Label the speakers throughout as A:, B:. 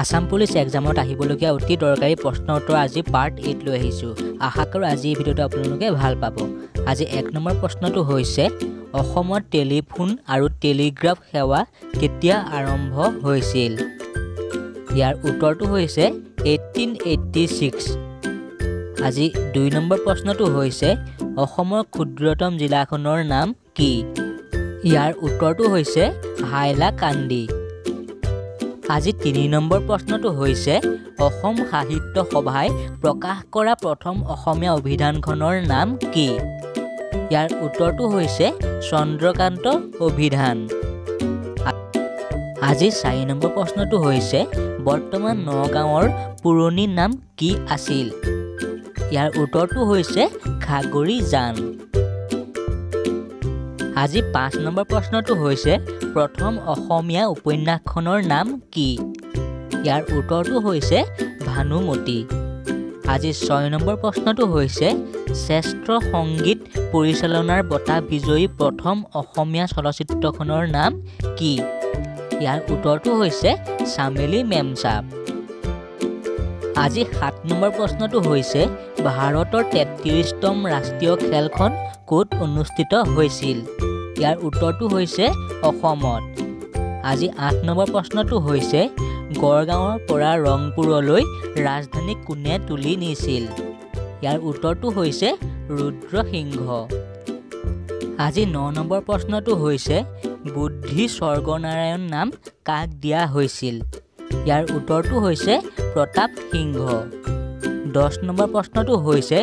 A: Assam police এক্সামত আহিবলগীয়া অতি দৰকাৰী প্ৰশ্ন উত্তৰ আজি পাৰ্ট এইট লৈ আহিছোঁ। আশা কৰোঁ আজি এই ভিডিঅ'টো আপোনালোকে ভাল পাব। আজি এক নম্বৰ প্ৰশ্নটো হৈছে অসমত টেলিফোন আৰু টেলিগ্ৰাফ সেৱা কেতিয়া আৰম্ভ হৈছিল? ইয়াৰ উত্তৰটো হৈছে এইটিন এইট্টি ছিক্স আজি দুই নম্বৰ প্ৰশ্নটো হৈছে অসমৰ ক্ষুদ্ৰতম জিলাখনৰ নাম কি? ইয়াৰ উত্তৰটো হৈছে হাইলাকান্দি। আজি তিনি নম্বৰ প্ৰশ্নটো হৈছে অসম সাহিত্য সভাই প্ৰকাশ কৰা প্ৰথম অসমীয়া অভিধানখনৰ নাম কি? ইয়াৰ উত্তৰটো হৈছে চন্দ্ৰকান্ত অভিধান। আজি চাৰি নম্বৰ প্ৰশ্নটো হৈছে বৰ্তমান নগাঁৱৰ পুৰণি নাম কি আছিল? ইয়াৰ উত্তৰটো হৈছে খাগৰি জান আজি পাঁচ নম্বৰ প্ৰশ্নটো হৈছে প্ৰথম অসমীয়া উপন্যাসখনৰ নাম কি? ইয়াৰ উত্তৰটো হৈছে ভানুমতী। আজি ছয় নম্বৰ প্ৰশ্নটো হৈছে শ্ৰেষ্ঠ সংগীত পৰিচালনাৰ বঁটা বিজয়ী প্ৰথম অসমীয়া চলচ্চিত্ৰখনৰ নাম কি? ইয়াৰ উত্তৰটো হৈছে চামেলি মেমচাপ আজি সাত নম্বৰ প্ৰশ্নটো হৈছে ভাৰতৰ তেত্ৰিছতম ৰাষ্ট্ৰীয় খেলখন ক'ত অনুষ্ঠিত হৈছিল? ইয়াৰ উত্তৰটো হৈছে অসমত। আজি আঠ নম্বৰ প্ৰশ্নটো হৈছে গড়গাঁৱৰ পৰা ৰংপুৰলৈ ৰাজধানী কোনে তুলি নিছিল? ইয়াৰ উত্তৰটো হৈছে ৰুদ্ৰসিংহ। আজি ন নম্বৰ প্ৰশ্নটো হৈছে বুদ্ধি স্বৰ্গনাৰায়ণ নাম কাক দিয়া হৈছিল? ইয়াৰ উত্তৰটো হৈছে প্ৰতাপ সিংহ। দহ নম্বৰ প্ৰশ্নটো হৈছে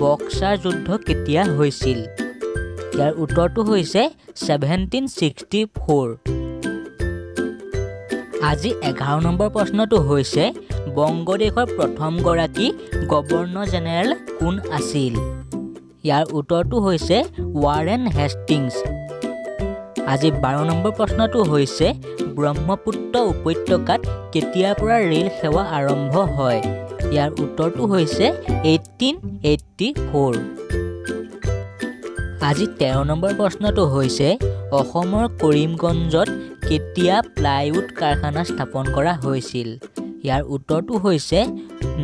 A: বক্সাৰ যুদ্ধ কেতিয়া হৈছিল? ইয়াৰ উত্তৰটো হৈছে ছেভেণ্টিন ছিক্সটি ফ'ৰ আজি এঘাৰ নম্বৰ প্ৰশ্নটো হৈছে বংগদেশৰ প্ৰথমগৰাকী গভৰ্ণৰ জেনেৰেল কোন আছিল? ইয়াৰ উত্তৰটো হৈছে ৱাৰেন হেষ্টিংছ। আজি বাৰ নম্বৰ প্ৰশ্নটো হৈছে ব্ৰহ্মপুত্ৰ উপত্যকাত কেতিয়াৰ পৰা ৰে'ল সেৱা আৰম্ভ হয়? ইয়াৰ উত্তৰটো হৈছে এইটিন এইট্টি ফ'ৰ আজি তেৰ নম্বৰ প্ৰশ্নটো হৈছে অসমৰ কৰিমগঞ্জত কেতিয়া প্লাইউড কাৰখানা স্থাপন কৰা হৈছিল? ইয়াৰ উত্তৰটো হৈছে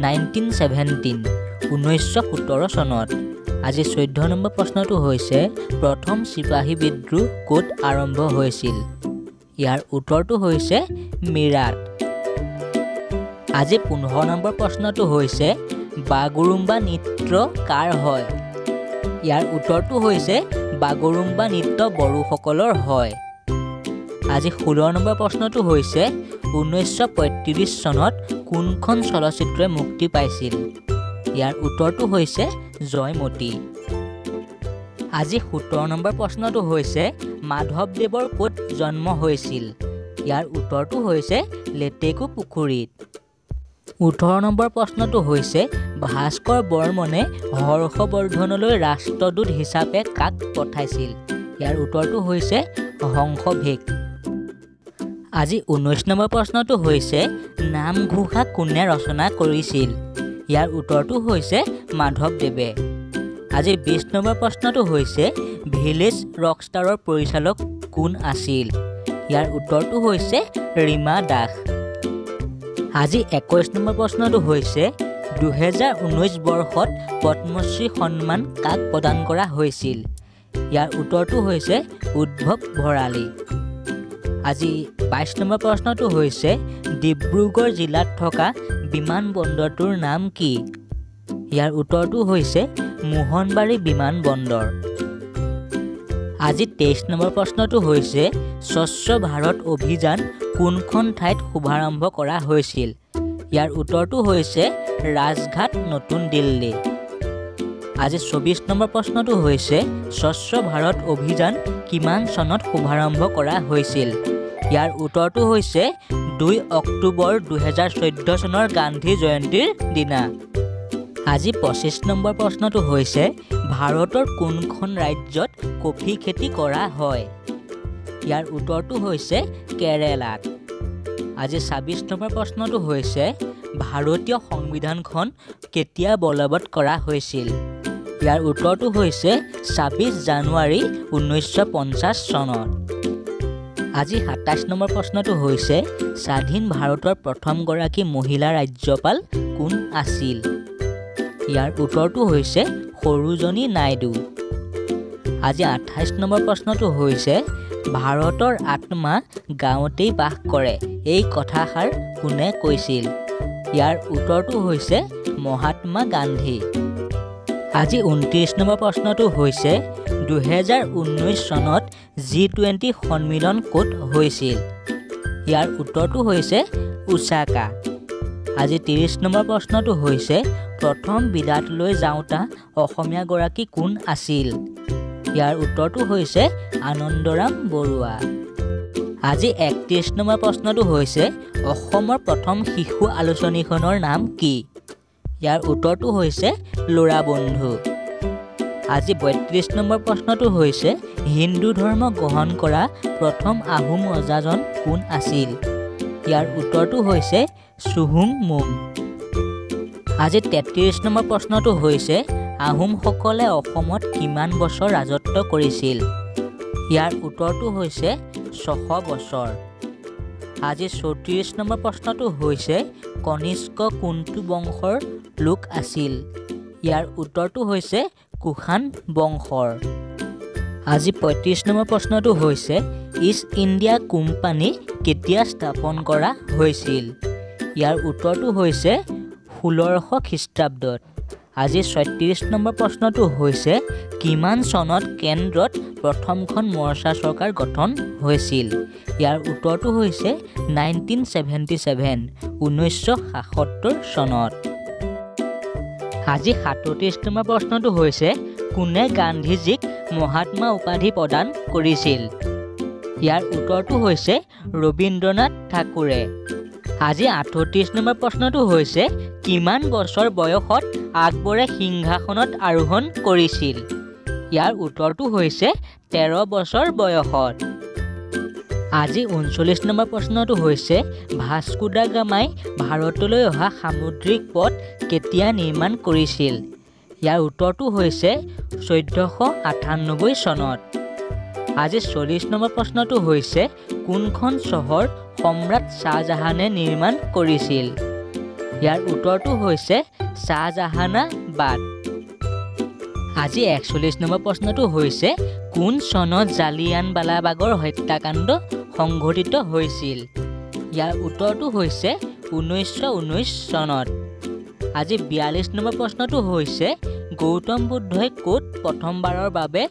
A: নাইনটিন ছেভেণ্টিন ঊনৈছশ সোতৰ চনত। আজি চৈধ্য নম্বৰ প্ৰশ্নটো হৈছে প্ৰথম চিপাহী বিদ্ৰোহ ক'ত আৰম্ভ হৈছিল? ইয়াৰ উত্তৰটো হৈছে মিৰাট। আজি পোন্ধৰ নম্বৰ প্ৰশ্নটো হৈছে বাগৰুম্বা নৃত্য কাৰ হয়? ইয়াৰ উত্তৰটো হৈছে বাগৰুম্বা নৃত্য বড়োসকলৰ হয়। আজি ষোল্ল নম্বৰ প্ৰশ্নটো হৈছে ঊনৈছশ পঁয়ত্ৰিছ চনত কোনখন চলচ্চিত্ৰই মুক্তি পাইছিল? ইয়াৰ উত্তৰটো হৈছে জয়মতী। আজি সোতৰ নম্বৰ প্ৰশ্নটো হৈছে মাধৱদেৱৰ ক'ত জন্ম হৈছিল? ইয়াৰ উত্তৰটো হৈছে লেটেকু পুখুৰীত। ওঠৰ নম্বৰ প্ৰশ্নটো হৈছে ভাস্কৰ বৰ্মনে হৰ্ষবৰ্ধনলৈ ৰাষ্ট্ৰদূত হিচাপে কাক পঠাইছিল? ইয়াৰ উত্তৰটো হৈছে হংসভেগ আজি ঊনৈছ নম্বৰ প্ৰশ্নটো হৈছে নামঘোষা কোনে ৰচনা কৰিছিল? ইয়াৰ উত্তৰটো হৈছে মাধৱদেৱে আজি বিছ নম্বৰ প্ৰশ্নটো হৈছে ভিলেজ ৰকষ্টাৰৰ পৰিচালক কোন আছিল? ইয়াৰ উত্তৰটো হৈছে ৰীমা দাস। আজি একৈছ নম্বৰ প্ৰশ্নটো হৈছে দুহেজাৰ ঊনৈছ বৰ্ষত পদ্মশ্ৰী সন্মান কাক প্ৰদান কৰা হৈছিল? ইয়াৰ উত্তৰটো হৈছে উদ্ভৱ ভৰালী। আজি বাইছ নম্বৰ প্ৰশ্নটো হৈছে ডিব্ৰুগড় জিলাত থকা বিমানবন্দৰটোৰ নাম কি? ইয়াৰ উত্তৰটো হৈছে মোহনবাৰী বিমানবন্দৰ আজি তেইছ নম্বৰ প্ৰশ্নটো হৈছে স্বচ্ছ ভাৰত অভিযান কোনখন ঠাইত শুভাৰম্ভ কৰা হৈছিল? ইয়াৰ উত্তৰটো হৈছে ৰাজঘাট নতুন দিল্লী। আজি চৌবিছ নম্বৰ প্ৰশ্নটো হৈছে স্বচ্ছ ভাৰত অভিযান কিমান চনত শুভাৰম্ভ কৰা হৈছিল? ইয়াৰ উত্তৰটো হৈছে দুই অক্টোবৰ দুহেজাৰ চৈধ্য চনৰ গান্ধী জয়ন্তীৰ দিনা। আজি পঁচিছ নম্বৰ প্ৰশ্নটো হৈছে ভাৰতৰ কোনখন ৰাজ্যত কফি খেতি কৰা হয়? ইয়াৰ উত্তৰটো হৈছে কেৰেলাত। আজি ছাব্বিছ নম্বৰ প্ৰশ্নটো হৈছে ভাৰতীয় সংবিধানখন কেতিয়া বলবৎ কৰা হৈছিল? ইয়াৰ উত্তৰটো হৈছে ছাব্বিছ জানুৱাৰী ঊনৈছশ পঞ্চাছ চনত। আজি সাতাইছ নম্বৰ প্ৰশ্নটো হৈছে স্বাধীন ভাৰতৰ প্ৰথমগৰাকী মহিলা ৰাজ্যপাল কোন আছিল? ইয়াৰ উত্তৰটো হৈছে সৰোজনী নাইডু। আজি আঠাইছ নম্বৰ প্ৰশ্নটো হৈছে ভাৰতৰ আত্মা গাঁৱতেই বাস কৰে এই কথাষাৰ কোনে কৈছিল? ইয়াৰ উত্তৰটো হৈছে মহাত্মা গান্ধী। আজি ঊনত্ৰিছ নম্বৰ প্ৰশ্নটো হৈছে দুহেজাৰ ঊনৈছ চনত জি টুৱেণ্টি সন্মিলন ক'ত হৈছিল? ইয়াৰ উত্তৰটো হৈছে ওচাকা। আজি ত্ৰিছ নম্বৰ প্ৰশ্নটো হৈছে প্ৰথম বিৰাটলৈ যাওঁতা অসমীয়াগৰাকী কোন আছিল? ইয়াৰ উত্তৰটো হৈছে আনন্দৰাম বৰুৱা। আজি একত্ৰিছ নম্বৰ প্ৰশ্নটো হৈছে অসমৰ প্ৰথম শিশু আলোচনীখনৰ নাম কি? ইয়াৰ উত্তৰটো হৈছে ল'ৰা বন্ধু। আজি বত্ৰিছ নম্বৰ প্ৰশ্নটো হৈছে হিন্দু ধৰ্ম গ্ৰহণ কৰা প্ৰথম আহোম ৰজাজন কোন আছিল? ইয়াৰ উত্তৰটো হৈছে চুহুং মুং। আজি তেত্ৰিছ নম্বৰ প্ৰশ্নটো হৈছে আহোমসকলে অসমত কিমান বছৰ ৰাজত্ব কৰিছিল। ইয়াৰ উত্তৰটো হৈছে ছশ বছৰ। আজি চৌত্ৰিছ নম্বৰ প্ৰশ্নটো হৈছে কনিষ্ক কোনটো বংশৰ লোক আছিল? ইয়াৰ উত্তৰটো হৈছে কুশান বংশৰ। আজি পঁয়ত্ৰিছ নম্বৰ প্ৰশ্নটো হৈছে ইষ্ট ইণ্ডিয়া কোম্পানী কেতিয়া স্থাপন কৰা হৈছিল? ইয়াৰ উত্তৰটো হৈছে ষোল্লশ খ্ৰীষ্টাব্দত। আজি ছয়ত্ৰিছ নম্বৰ প্ৰশ্নটো হৈছে কিমান চনত কেন্দ্ৰত প্ৰথমখন মৰ্চা চৰকাৰ গঠন হৈছিল? ইয়াৰ উত্তৰটো হৈছে নাইনটিন ছেভেণ্টি ছেভেন ঊনৈছশ সাতসত্তৰ চনত। আজি সাতত্ৰিছ নম্বৰ প্ৰশ্নটো হৈছে কোনে গান্ধীজীক মহাত্মা উপাধি প্ৰদান কৰিছিল? ইয়াৰ উত্তৰটো হৈছে ৰবীন্দ্ৰনাথ ঠাকুৰে। আজি আঠত্ৰিছ নম্বৰ প্ৰশ্নটো হৈছে কিমান বছৰ বয়সত আকবৰে সিংহাসনত আৰোহণ কৰিছিল? ইয়াৰ উত্তৰটো হৈছে তেৰ বছৰ বয়সত। আজি ঊনচল্লিছ নম্বৰ প্ৰশ্নটো হৈছে ভাস্কোডা গামাই ভাৰতলৈ অহা সামুদ্ৰিক পথ কেতিয়া নিৰ্মাণ কৰিছিল? ইয়াৰ উত্তৰটো হৈছে চৈধ্যশ আঠান্নব্বৈ চনত। আজি চল্লিছ নম্বৰ প্ৰশ্নটো হৈছে কোনখন চহৰ সম্ৰাট শ্বাহজাহানে নিৰ্মাণ কৰিছিল? ইয়াৰ উত্তৰটো হৈছে শ্বাহজাহানাবাদ। আজি একচল্লিছ নম্বৰ প্ৰশ্নটো হৈছে কোন চনত জালিয়ানৱালাবাগৰ হত্যাকাণ্ড সংঘটিত হৈছিল? ইয়াৰ উত্তৰটো হৈছে ঊনৈছশ ঊনৈছ চনত। আজি বিয়াল্লিছ নম্বৰ প্ৰশ্নটো হৈছে গৌতম বুদ্ধই ক'ত প্ৰথমবাৰৰ বাবে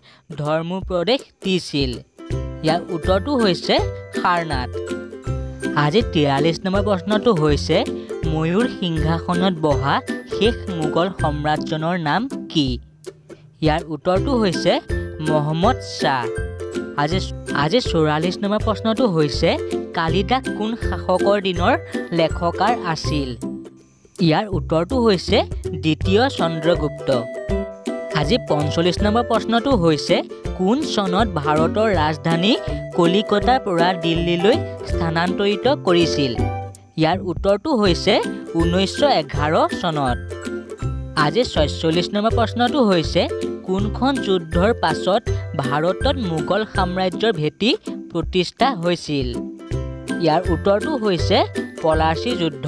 A: ধৰ্মোপদেশ দিছিল? ইয়াৰ উত্তৰটো হৈছে সাৰনাথ আজি তিৰাল্লিছ নম্বৰ প্ৰশ্নটো হৈছে ময়ূৰ সিংহাসনত বহা শেষ মোগল সম্ৰাটজনৰ নাম কি? ইয়াৰ উত্তৰটো হৈছে মহম্মদ শ্বাহ। আজি আজি চৌৰাল্লিছ নম্বৰ প্ৰশ্নটো হৈছে কালিদাস কোন শাসকৰ দিনৰ লেখকাৰ আছিল? ইয়াৰ উত্তৰটো হৈছে দ্বিতীয় চন্দ্ৰগুপ্ত। আজি পঞ্চল্লিছ নম্বৰ প্ৰশ্নটো হৈছে কোন চনত ভাৰতৰ ৰাজধানী কলিকতাৰ পৰা দিল্লীলৈ স্থানান্তৰিত কৰিছিল? ইয়াৰ উত্তৰটো হৈছে ঊনৈছশ এঘাৰ চনত। আজি ছয়চল্লিছ নম্বৰ প্ৰশ্নটো হৈছে কোনখন যুদ্ধৰ পাছত ভাৰতত মোগল সাম্ৰাজ্যৰ ভেটি প্ৰতিষ্ঠা হৈছিল? ইয়াৰ উত্তৰটো হৈছে পলাচী যুদ্ধ।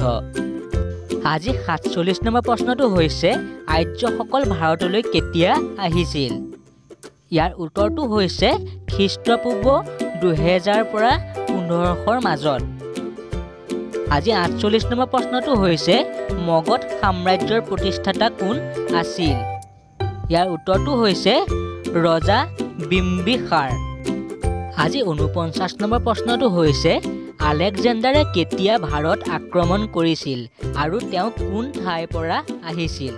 A: আজি সাতচল্লিছ নম্বৰ প্ৰশ্নটো হৈছে আৰ্যসকল ভাৰতলৈ কেতিয়া আহিছিল? ইয়াৰ উত্তৰটো হৈছে খ্ৰীষ্টপূৰ্ব দুহেজাৰৰ পৰা পোন্ধৰশৰ মাজত। আজি আঠচল্লিছ নম্বৰ প্ৰশ্নটো হৈছে মগধ সাম্ৰাজ্যৰ প্ৰতিষ্ঠাতা কোন আছিল? ইয়াৰ উত্তৰটো হৈছে ৰজা বিম্বিসাৰ। আজি ঊনপঞ্চাছ নম্বৰ প্ৰশ্নটো হৈছে আলেকজেণ্ডাৰে কেতিয়া ভাৰত আক্ৰমণ কৰিছিল আৰু তেওঁ কোন ঠাইৰ পৰা আহিছিল?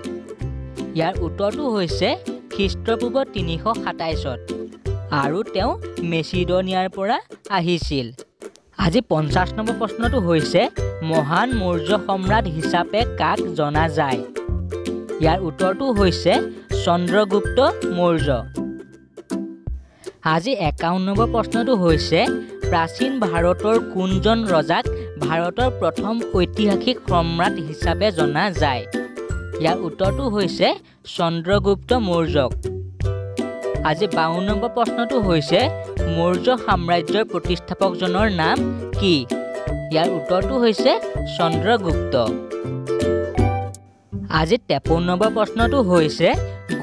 A: ইয়াৰ উত্তৰটো হৈছে খ্ৰীষ্টপূৰ্ব তিনিশ সাতাইছত আৰু তেওঁ মেচিডনিয়াৰ পৰা আহিছিল। আজি পঞ্চাছ নম্বৰ প্ৰশ্নটো হৈছে মহান মৌৰ্য সম্ৰাট হিচাপে কাক জনা যায়? ইয়াৰ উত্তৰটো হৈছে চন্দ্ৰগুপ্ত মৌৰ্য। আজি একাৱন্ন নম্বৰ প্ৰশ্নটো হৈছে প্ৰাচীন ভাৰতৰ কোনজন ৰজাক ভাৰতৰ প্ৰথম ঐতিহাসিক সম্ৰাট হিচাপে জনা যায়? ইয়াৰ উত্তৰটো হৈছে চন্দ্ৰগুপ্ত মৌৰ্যক। আজি বাৱন্ন নম্বৰ প্ৰশ্নটো হৈছে মৌৰ্য সাম্ৰাজ্যৰ প্ৰতিষ্ঠাপকজনৰ নাম কি? ইয়াৰ উত্তৰটো হৈছে চন্দ্ৰগুপ্ত। আজি তেপন্ন নম্বৰ প্ৰশ্নটো হৈছে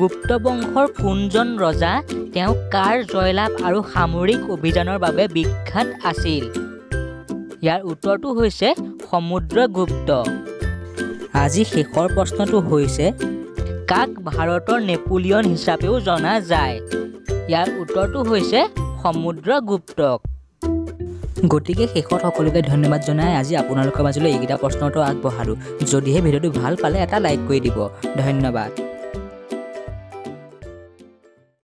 A: গুপ্ত বংশৰ কোনজন ৰজা তেওঁ কাৰ জয়লাভ আৰু সামৰিক অভিযানৰ বাবে বিখ্যাত আছিল? ইয়াৰ উত্তৰটো হৈছে সমুদ্ৰগুপ্ত। আজি শেষৰ প্ৰশ্নটো হৈছে কাক ভাৰতৰ নেপোলিয়ন হিচাপেও জনা যায়? ইয়াৰ উত্তৰটো হৈছে সমুদ্ৰগুপ্তক গতিকে শেষত সকলোকে ধন্যবাদ জনাই আজি আপোনালোকৰ মাজলৈ এইকেইটা উত্তৰ আগবঢ়ালোঁ। যদিহে ভিডিঅ'টো ভাল পালে এটা লাইক কৰি দিব। ধন্যবাদ।